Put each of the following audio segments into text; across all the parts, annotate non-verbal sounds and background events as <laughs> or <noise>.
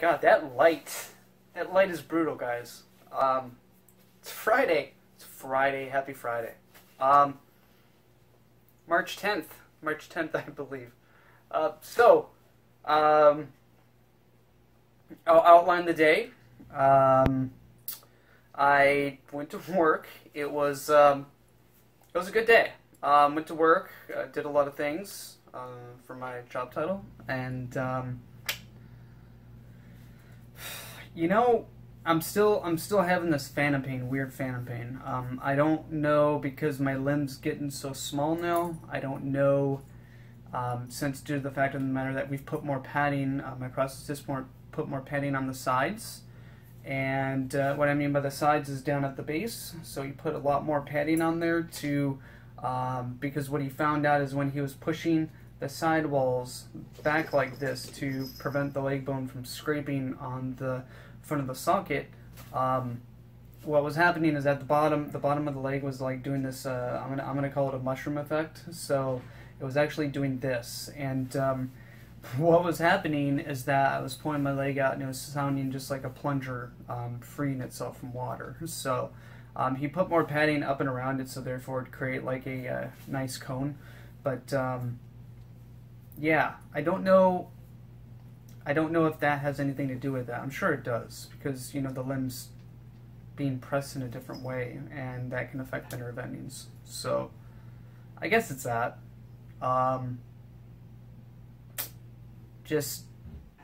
God, that light. That light is brutal, guys. Um, it's Friday. It's Friday. Happy Friday. Um, March 10th. March 10th, <laughs> I believe. Uh, so, um, I'll outline the day. Um, I went to work. It was um, it was a good day. Um, went to work, uh, did a lot of things uh, for my job title, and um, you know, I'm still I'm still having this phantom pain, weird phantom pain. Um, I don't know because my limbs getting so small now. I don't know um, since due to the fact of the matter that we've put more padding. Uh, my prosthetist more put more padding on the sides. And uh, what I mean by the sides is down at the base. So he put a lot more padding on there to, um, because what he found out is when he was pushing the sidewalls back like this to prevent the leg bone from scraping on the front of the socket, um, what was happening is at the bottom, the bottom of the leg was like doing this. Uh, I'm gonna I'm gonna call it a mushroom effect. So it was actually doing this, and um, <laughs> what was happening is that I was pulling my leg out and it was sounding just like a plunger um, freeing itself from water. So um, he put more padding up and around it, so therefore it create like a uh, nice cone. But um, yeah, I don't know. I don't know if that has anything to do with that. I'm sure it does because you know the limbs being pressed in a different way, and that can affect the nerve endings. So I guess it's that. Um, just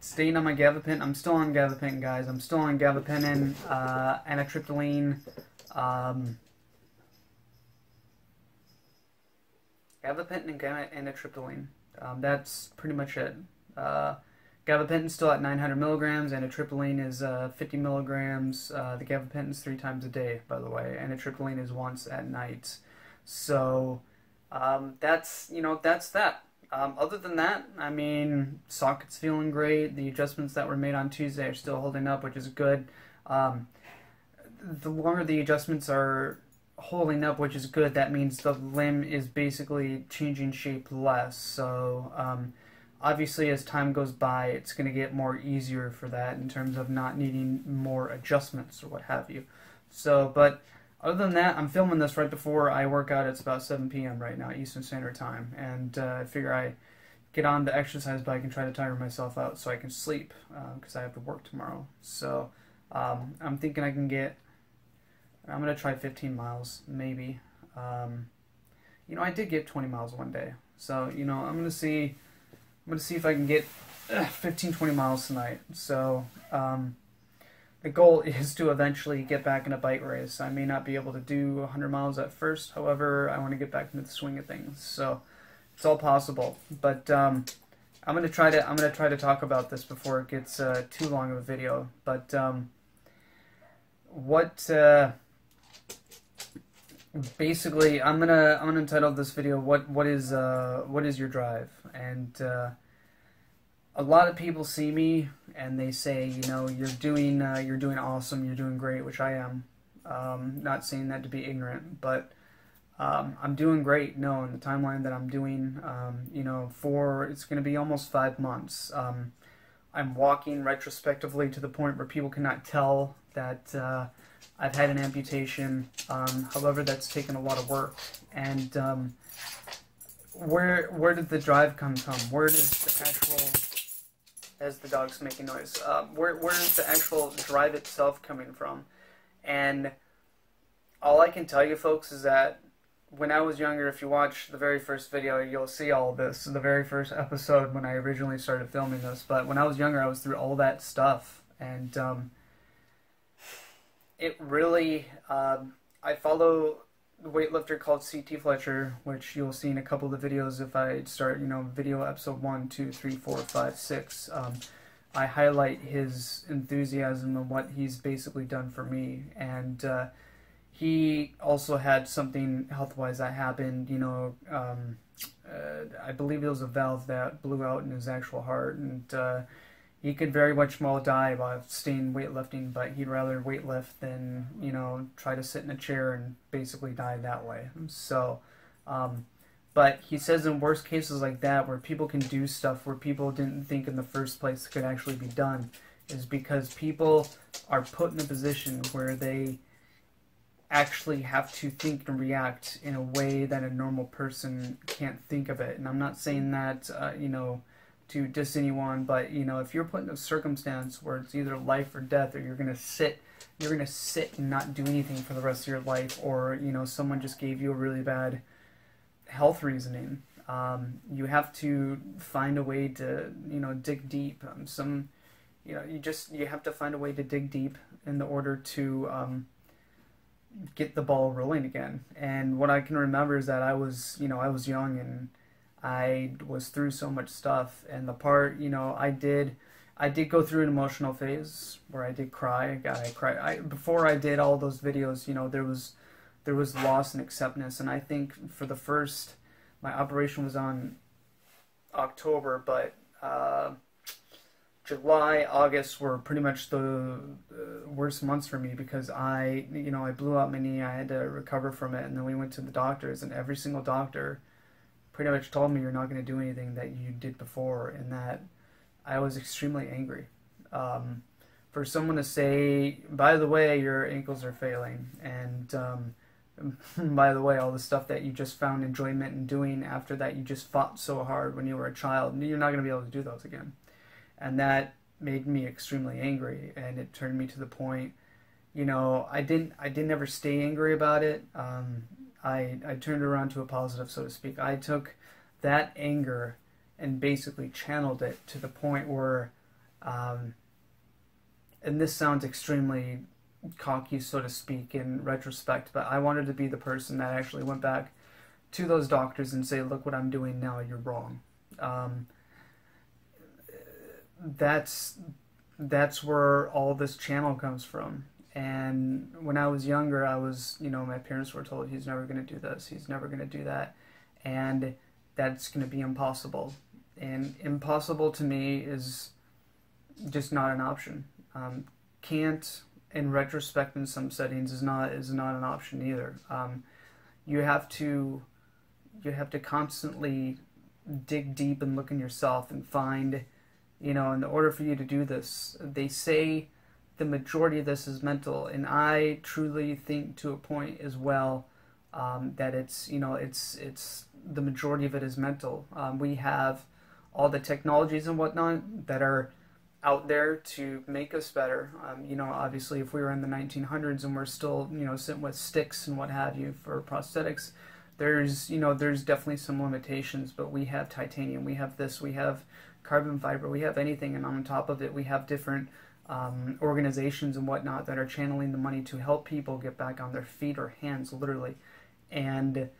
staying on my gabapentin. I'm still on gabapentin, guys. I'm still on gabapentin, uh, amitriptyline, um, gabapentin and amitriptyline. Um, that's pretty much it. Uh, gabapentin's still at 900 milligrams, and amitriptyline is uh, 50 milligrams. Uh, the gabapentin's three times a day, by the way. and Amitriptyline is once at night. So um, that's you know that's that. Um, other than that, I mean, socket's feeling great. The adjustments that were made on Tuesday are still holding up, which is good. Um, the longer the adjustments are holding up, which is good, that means the limb is basically changing shape less. So, um, obviously, as time goes by, it's going to get more easier for that in terms of not needing more adjustments or what have you. So, but other than that, I'm filming this right before I work out. It's about 7 p.m. right now, Eastern Standard Time, and uh, I figure I get on the exercise bike and try to tire myself out so I can sleep because uh, I have to work tomorrow. So um, I'm thinking I can get. I'm gonna try 15 miles, maybe. Um, you know, I did get 20 miles one day, so you know, I'm gonna see. I'm gonna see if I can get uh, 15, 20 miles tonight. So. Um, the goal <laughs> is to eventually get back in a bike race. I may not be able to do 100 miles at first, however, I want to get back into the swing of things. So it's all possible. But um, I'm gonna try to I'm gonna try to talk about this before it gets uh, too long of a video. But um, what uh, basically I'm gonna I'm gonna title this video what what is uh, what is your drive and uh, a lot of people see me and they say, you know, you're doing uh, you're doing awesome, you're doing great, which I am. Um, not saying that to be ignorant, but um, I'm doing great. No, in the timeline that I'm doing, um, you know, for it's going to be almost five months. Um, I'm walking retrospectively to the point where people cannot tell that uh, I've had an amputation. Um, however, that's taken a lot of work. And um, where where did the drive come from? Where does the actual as the dog's making noise. Uh, where where's the actual drive itself coming from? And all I can tell you, folks, is that when I was younger, if you watch the very first video, you'll see all this. The very first episode when I originally started filming this. But when I was younger, I was through all that stuff, and um, it really. Um, I follow the weightlifter called CT Fletcher, which you'll see in a couple of the videos if I start, you know, video episode one, two, three, four, five, six. Um, I highlight his enthusiasm and what he's basically done for me. And uh, he also had something health wise that happened, you know, um, uh, I believe it was a valve that blew out in his actual heart. And uh, he could very much well die by staying weightlifting, but he'd rather weightlift than you know try to sit in a chair and basically die that way. So, um, but he says in worst cases like that, where people can do stuff where people didn't think in the first place could actually be done, is because people are put in a position where they actually have to think and react in a way that a normal person can't think of it. And I'm not saying that, uh, you know, to diss anyone, but you know, if you're put in a circumstance where it's either life or death, or you're gonna sit, you're gonna sit and not do anything for the rest of your life, or you know, someone just gave you a really bad health reasoning. Um, you have to find a way to, you know, dig deep. Um, some, you know, you just you have to find a way to dig deep in the order to um, get the ball rolling again. And what I can remember is that I was, you know, I was young and I was through so much stuff. And the part, you know, I did, I did go through an emotional phase where I did cry. I, I cried. I, before I did all those videos, you know, there was, there was loss and acceptance. And I think for the first, my operation was on October, but uh, July, August were pretty much the uh, worst months for me because I, you know, I blew out my knee. I had to recover from it, and then we went to the doctors, and every single doctor pretty much told me you're not going to do anything that you did before, and that I was extremely angry. Um, for someone to say, by the way, your ankles are failing, and um, <laughs> by the way, all the stuff that you just found enjoyment in doing after that you just fought so hard when you were a child, you're not going to be able to do those again and that made me extremely angry and it turned me to the point you know i didn't i didn't ever stay angry about it um, i i turned around to a positive so to speak i took that anger and basically channeled it to the point where um, and this sounds extremely cocky so to speak in retrospect but i wanted to be the person that actually went back to those doctors and say look what i'm doing now you're wrong um, that's that's where all this channel comes from. And when I was younger, I was, you know, my parents were told he's never going to do this, he's never going to do that, and that's going to be impossible. And impossible to me is just not an option. Um, can't, in retrospect, in some settings, is not is not an option either. Um, you have to you have to constantly dig deep and look in yourself and find you know, in order for you to do this, they say the majority of this is mental, and I truly think to a point as well um, that it's you know it's it's the majority of it is mental. Um, we have all the technologies and whatnot that are out there to make us better. Um, you know, obviously, if we were in the 1900s and we're still you know sitting with sticks and what have you for prosthetics, there's you know there's definitely some limitations. But we have titanium, we have this, we have carbon fiber, we have anything, and on top of it, we have different um, organizations and whatnot that are channeling the money to help people get back on their feet or hands, literally. And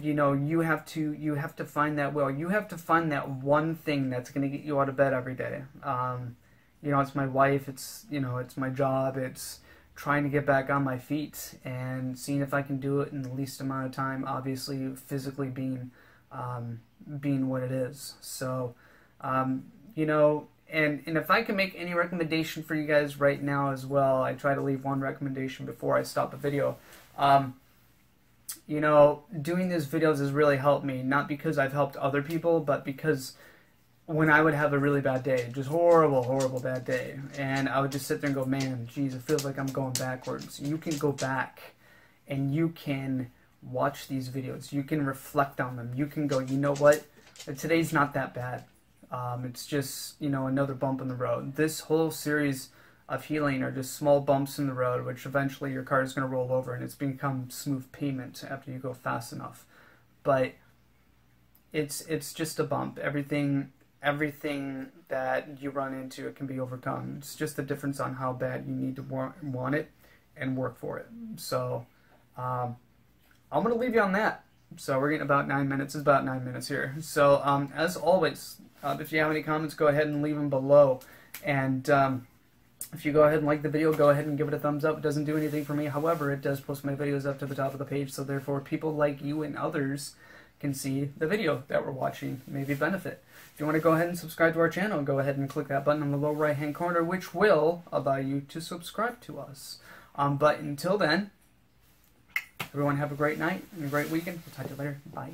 you know, you have to you have to find that will. You have to find that one thing that's going to get you out of bed every day. Um, you know, it's my wife. It's you know, it's my job. It's trying to get back on my feet and seeing if I can do it in the least amount of time. Obviously, physically being um, being what it is. So, um, you know, and and if I can make any recommendation for you guys right now as well, I try to leave one recommendation before I stop a video. Um, you know, doing these videos has really helped me, not because I've helped other people, but because when I would have a really bad day, just horrible, horrible bad day, and I would just sit there and go, man, geez, it feels like I'm going backwards. You can go back and you can watch these videos. You can reflect on them. You can go, you know what? Today's not that bad. Um, it's just, you know, another bump in the road. This whole series of healing are just small bumps in the road, which eventually your car is going to roll over and it's become smooth payment after you go fast enough. But it's it's just a bump. Everything everything that you run into it can be overcome. It's just the difference on how bad you need to want, want it and work for it. So um, I'm going to leave you on that. So we're getting about nine minutes. It's about nine minutes here. So um, as always, uh, if you have any comments, go ahead and leave them below. And um, if you go ahead and like the video, go ahead and give it a thumbs up. It doesn't do anything for me. However, it does post my videos up to the top of the page. So therefore, people like you and others can see the video that we're watching, maybe benefit. If you want to go ahead and subscribe to our channel, go ahead and click that button in the lower right hand corner, which will allow you to subscribe to us. Um, but until then, Everyone have a great night and a great weekend. We'll talk to you later. Bye.